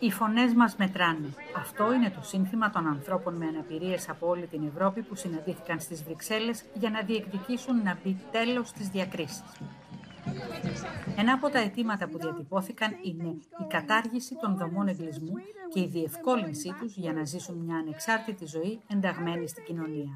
Οι φωνές μας μετράνε. Αυτό είναι το σύνθημα των ανθρώπων με αναπηρίες από όλη την Ευρώπη που συναντήθηκαν στις Βρυξέλλες για να διεκδικήσουν να μπει τέλος στις διακρίσεις. Ένα από τα αιτήματα που διατυπώθηκαν είναι η κατάργηση των δομών εγκλισμού και η διευκόλυνσή τους για να ζήσουν μια ανεξάρτητη ζωή ενταγμένη στην κοινωνία.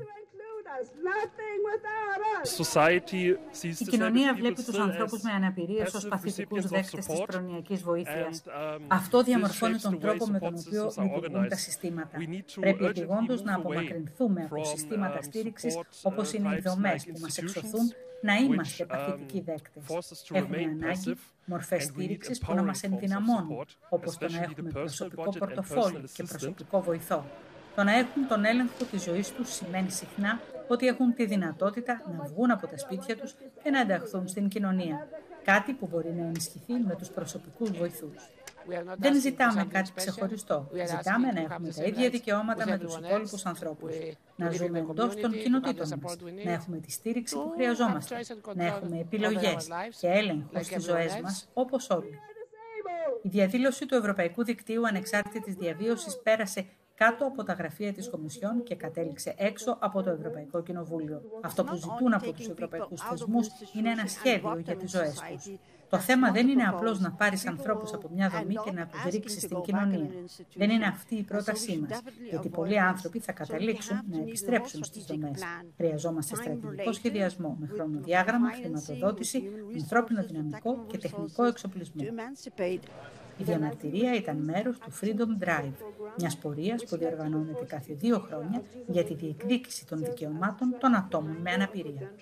Η κοινωνία βλέπει τους ανθρώπους με αναπηρίες ως παθητικούς δέκτες της προνοιακή βοήθειας. Um, Αυτό διαμορφώνει τον τρόπο με τον οποίο λειτουργούν τα συστήματα. Πρέπει επιγόντω να απομακρυνθούμε από συστήματα στήριξης όπως είναι οι δομές που μας εξωθούν να είμαστε παθητικοί um, δέκτες. Έχουμε ανάγκη μορφές στήριξης που να μας ενδυναμώνουν, όπως το να έχουμε προσωπικό πορτοφόλι και προσωπικό βοηθό. Το να έχουν τον έλεγχο της ζωής τους σημαίνει συχνά ότι έχουν τη δυνατότητα να βγουν από τα σπίτια τους και να ενταχθούν στην κοινωνία. Κάτι που μπορεί να ενισχυθεί με τους προσωπικούς βοηθούς. Δεν ζητάμε κάτι ξεχωριστό. Ζητάμε να έχουμε τα ίδια δικαιώματα με τους υπόλοιπους ανθρώπους. Να ζούμε εντός των κοινοτήτων μας. Να έχουμε τη στήριξη που χρειαζόμαστε. Να έχουμε επιλογές και έλεγχο στις ζωές μας όπως όλοι. Η διαδήλωση του Ευρωπαϊκού Δικτύου Ανεξάρτητης Διαβίωσης πέρασε κάτω από τα γραφεία της Κομισιόν και κατέληξε έξω από το Ευρωπαϊκό Κοινοβούλιο. Αυτό που ζητούν από τους ευρωπαϊκούς θεσμούς είναι ένα σχέδιο για τις ζωές τους. Το θέμα δεν είναι απλώς να πάρεις ανθρώπους από μια δομή και να τους ρίξεις στην κοινωνία. Δεν είναι αυτή η πρότασή μας, γιατί πολλοί άνθρωποι θα καταλήξουν να επιστρέψουν στις δομές. Χρειαζόμαστε στρατηγικό σχεδιασμό με χρονοδιάγραμμα, χρηματοδότηση, ανθρώπινο δυναμικό και τεχνικό εξοπλισμό. Η διαμαρτυρία ήταν μέρος του Freedom Drive, μιας πορείας που διοργανώνεται κάθε δύο χρόνια για τη διεκδίκηση των δικαιωμάτων των ατόμων με αναπηρία.